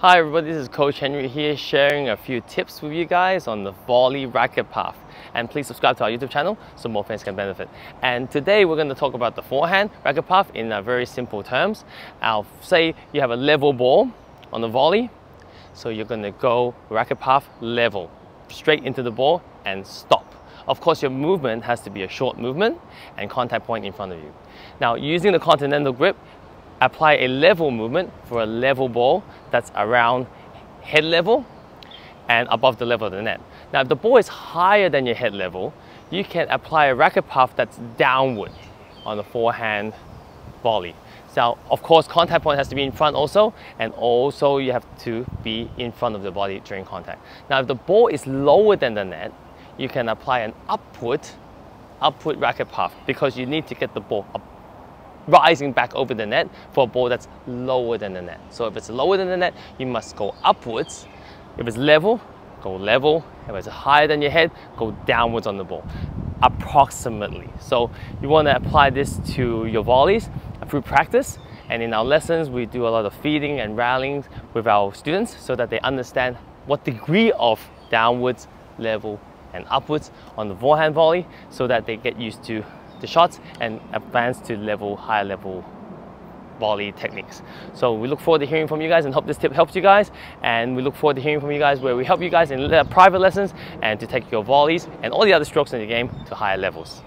Hi everybody, this is Coach Henry here sharing a few tips with you guys on the volley racket path. And please subscribe to our YouTube channel so more fans can benefit. And today we're going to talk about the forehand racket path in uh, very simple terms. I'll say you have a level ball on the volley. So you're going to go racket path level, straight into the ball and stop. Of course, your movement has to be a short movement and contact point in front of you. Now, using the continental grip, apply a level movement for a level ball that's around head level and above the level of the net. Now, if the ball is higher than your head level, you can apply a racket path that's downward on the forehand volley. So, of course, contact point has to be in front also, and also you have to be in front of the body during contact. Now, if the ball is lower than the net, you can apply an upward, upward racket path because you need to get the ball up rising back over the net for a ball that's lower than the net. So if it's lower than the net, you must go upwards. If it's level, go level. If it's higher than your head, go downwards on the ball, approximately. So you want to apply this to your volleys through practice. And in our lessons, we do a lot of feeding and rallying with our students so that they understand what degree of downwards, level, and upwards on the forehand volley so that they get used to the shots and advance to level, higher level volley techniques. So we look forward to hearing from you guys and hope this tip helps you guys. And we look forward to hearing from you guys where we help you guys in private lessons and to take your volleys and all the other strokes in the game to higher levels.